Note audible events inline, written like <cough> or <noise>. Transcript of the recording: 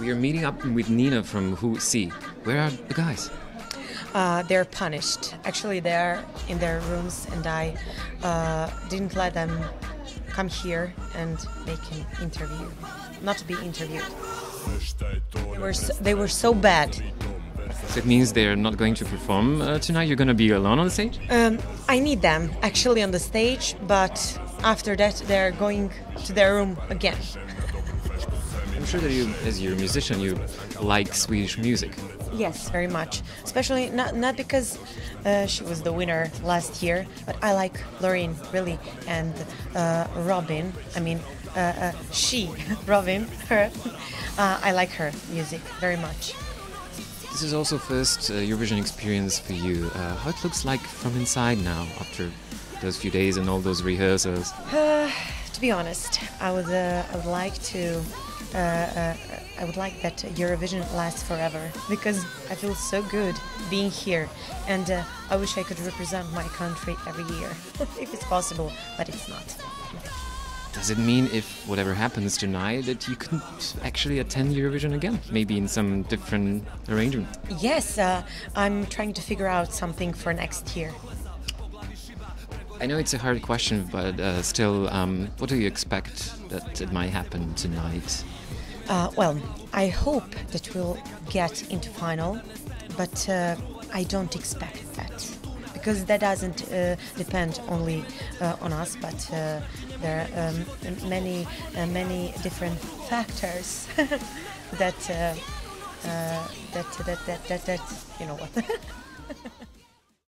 We are meeting up with Nina from Who See. Where are the guys? Uh, they're punished. Actually, they're in their rooms, and I uh, didn't let them come here and make an interview. Not to be interviewed. They were so, they were so bad. So it means they're not going to perform uh, tonight. You're going to be alone on the stage. Um, I need them actually on the stage, but after that, they're going to their room again. I'm sure that you, as you're a musician, you like Swedish music. Yes, very much. Especially not not because uh, she was the winner last year, but I like Loreen really and uh, Robyn. I mean, uh, uh she, <laughs> Robyn, her. Uh, I like her music very much. This is also first uh, Eurovision experience for you. how it looks like from inside now after those few days and all those rehearsals. to be honest, I would I would like to uh, uh, I would like that Eurovision lasts forever because I feel so good being here, and uh, I wish I could represent my country every year <laughs> if it's possible, but it's not. Does it mean if whatever happens tonight that you could actually attend Eurovision again, maybe in some different arrangement? Yes, uh, I'm trying to figure out something for next year. I know it's a hard question, but uh, still, um, what do you expect that it might happen tonight? Uh, well, I hope that we'll get into final, but uh, I don't expect that because that doesn't uh, depend only uh, on us, but uh, there are um, many, many different factors <laughs> that, that, that, that, that, that, you know what. <laughs>